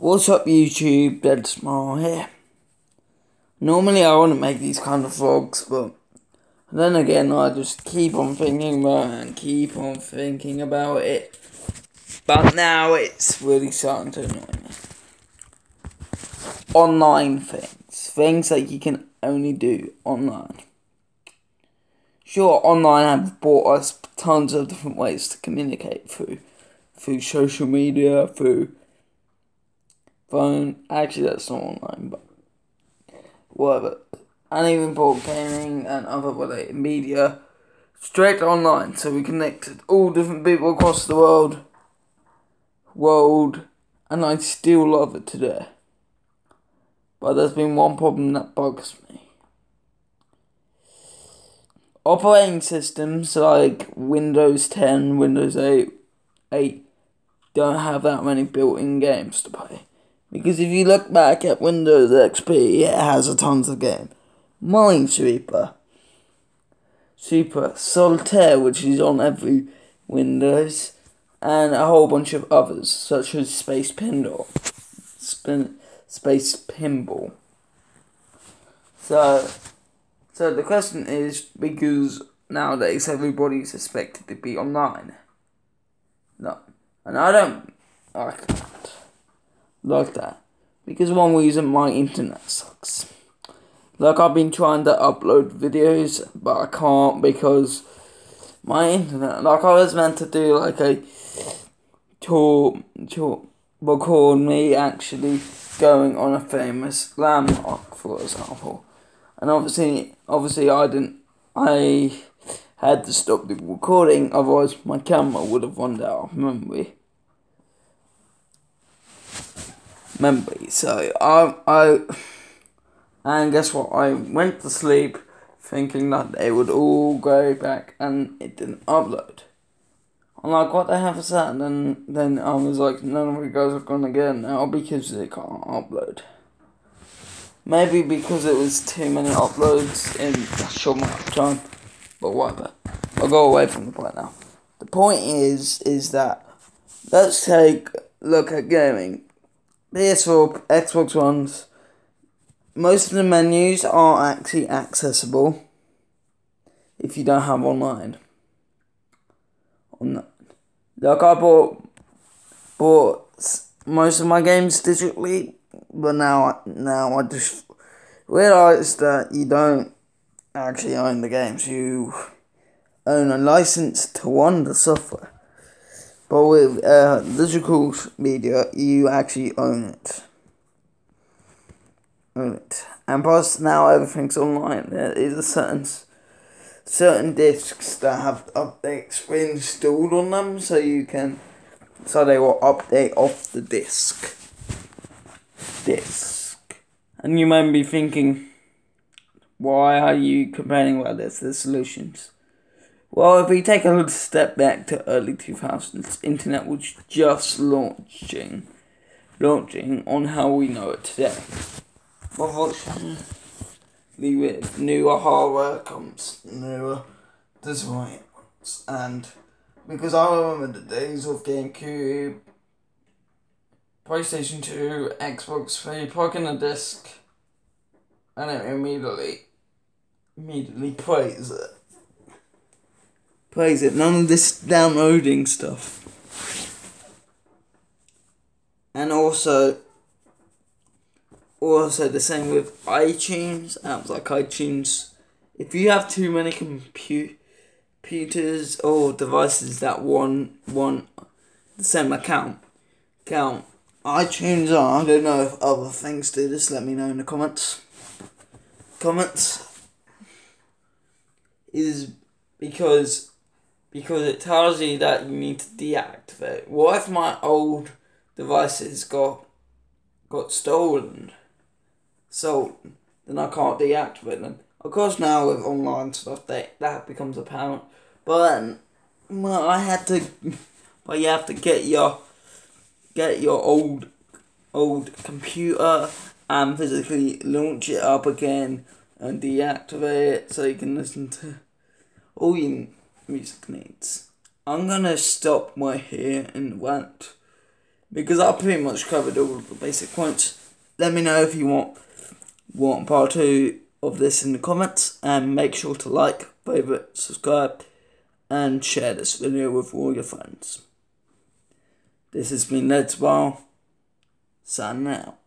What's up YouTube, Dead Small here. Normally I wouldn't make these kind of vlogs, but then again I just keep on thinking about it and keep on thinking about it. But now it's really starting to annoy me. Online things. Things that you can only do online. Sure, online have brought us tons of different ways to communicate through through social media, through phone. Actually, that's not online, but whatever. And even brought gaming and other related media straight online. So we connected all different people across the world, world, and I still love it today. But there's been one problem that bugs me. Operating systems like Windows 10, Windows 8, 8 don't have that many built-in games to play. Because if you look back at Windows XP, it has a tons of games. Minesweeper, Super Solitaire, which is on every Windows, and a whole bunch of others, such as Space Pinball. Spin, Space Pinball. So, so the question is because nowadays everybody's expected to be online. No, and I don't that. Like that. Because one reason my internet sucks. Like I've been trying to upload videos, but I can't because my internet. Like I was meant to do like a tour, tour record me actually going on a famous landmark, for example, and obviously, obviously I didn't. I had to stop the recording, otherwise my camera would have run out of memory. Memory. So I I and guess what? I went to sleep thinking that they would all go back and it didn't upload. I'm like, what the hell is that? And then, then I was like, none of you guys are gonna get it now because they can't upload. Maybe because it was too many uploads in a short amount of time. But whatever. I'll go away from the point now. The point is, is that let's take look at gaming. PS4, Xbox Ones, most of the menus are actually accessible if you don't have online. On that. Like I bought bought most of my games digitally, but now now I just realised that you don't actually own the games. You own a license to one the software. But with uh, digital media, you actually own it. Own it. And plus, now everything's online. There is a certain certain discs that have updates installed on them, so you can, so they will update off the disc. Disc. And you might be thinking, why are you complaining about this? There's solutions. Well, if we take a little step back to early 2000s, internet was just launching, launching on how we know it today. Unfortunately, with newer hardware comes newer designs, and because I remember the days of GameCube, PlayStation 2, Xbox 3, plug in a disc, and it immediately, immediately plays it plays it. None of this downloading stuff. And also, also the same with iTunes apps like iTunes. If you have too many compu- computers or devices that want want the same account, count iTunes on. I don't know if other things do this. Let me know in the comments. Comments is because because it tells you that you need to deactivate. What if my old devices got got stolen, sold? Then I can't deactivate them. Of course, now with online stuff, that that becomes apparent. But well, I had to. But you have to get your get your old old computer and physically launch it up again and deactivate it so you can listen to all you music needs. I'm gonna stop my here and rant because I pretty much covered all the basic points. Let me know if you want want part two of this in the comments, and make sure to like, favorite, subscribe, and share this video with all your friends. This has been Let's Bar. Signing out.